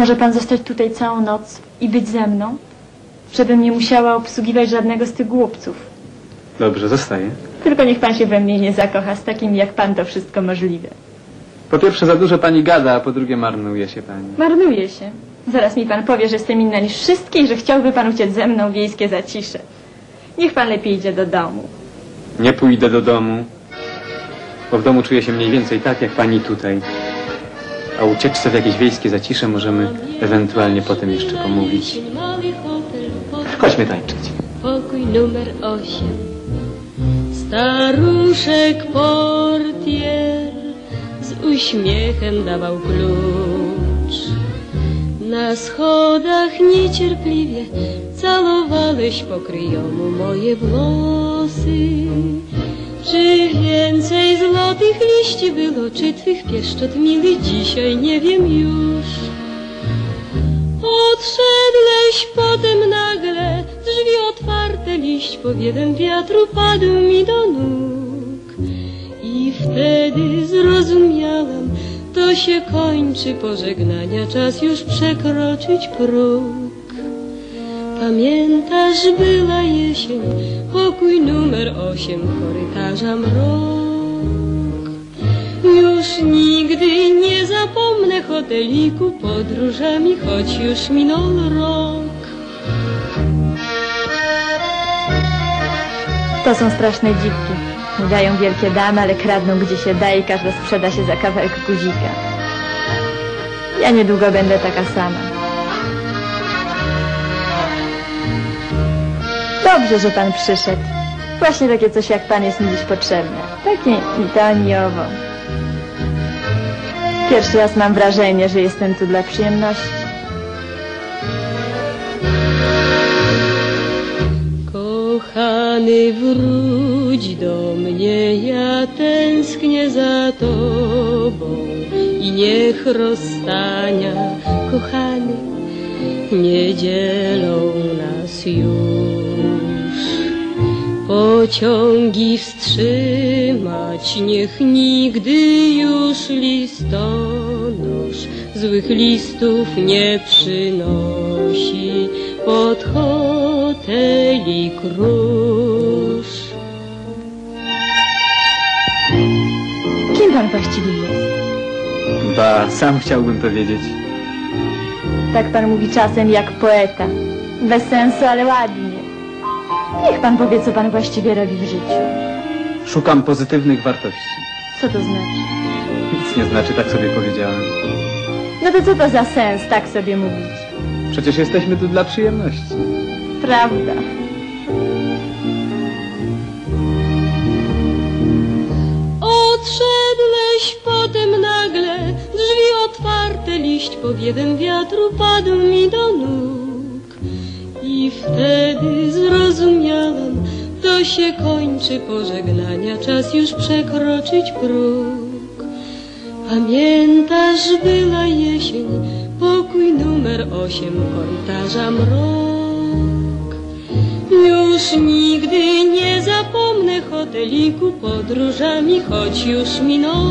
może pan zostać tutaj całą noc i być ze mną? Żebym nie musiała obsługiwać żadnego z tych głupców. Dobrze, zostaję. Tylko niech pan się we mnie nie zakocha, z takim jak pan to wszystko możliwe. Po pierwsze za dużo pani gada, a po drugie marnuje się pani. Marnuje się. Zaraz mi pan powie, że jestem inna niż wszystkie i że chciałby pan uciec ze mną w wiejskie zacisze. Niech pan lepiej idzie do domu. Nie pójdę do domu, bo w domu czuję się mniej więcej tak, jak pani tutaj. A ucieczce w jakieś wiejskie zacisze możemy ewentualnie potem jeszcze pomówić. Chodźmy tańczyć. pokój numer 8. Staruszek portier z uśmiechem dawał klucz. Na schodach niecierpliwie calowałeś pokryjomu moje włosy. Czy więcej złotych liści było, czy twych pieszczot mily dzisiaj nie wiem już. Odszedłeś potem nagle, drzwi otwarte, liść powiewem wiatru padł mi do nóg. I wtedy zrozumiałam, to się kończy pożegnania, czas już przekroczyć próg. Pamiętasz, była jesień, pokój numer osiem, korytarza mrok. Już nigdy nie zapomnę hoteliku podróżami, choć już minął rok. To są straszne dziwki. Dają wielkie damy, ale kradną gdzie się da i każda sprzeda się za kawałek guzika. Ja niedługo będę taka sama. Dobrze, że pan przyszedł. Właśnie takie coś jak pan jest mi dziś potrzebne. Takie ni to, ni owo. Pierwszy raz mam wrażenie, że jestem tu dla przyjemności. Kochany, wróć do mnie, ja tęsknię za tobą i niech rozstania, kochany, nie dzielą nas już. Pociągi wstrzymać, niech nigdy już listonosz złych listów nie przynosi pod hoteli krusz. Kim pan właściwie jest? Ba, sam chciałbym to wiedzieć. Tak pan mówi czasem jak poeta. Bez sensu, ale ładnie. Niech pan powie, co pan właściwie robi w życiu. Szukam pozytywnych wartości. Co to znaczy? Nic nie znaczy, tak sobie powiedziałem. No to co to za sens tak sobie mówić? Przecież jesteśmy tu dla przyjemności. Prawda. Odszedłeś potem nagle, drzwi otwarte, liść powiewem wiatru padł mi do nóg. I wtedy zrozumiałam, to się kończy pożegnania, czas już przekroczyć próg. Pamiętasz, była jesień, pokój numer osiem, korytarza mrok. Już nigdy nie zapomnę hoteliku podróżami, choć już minął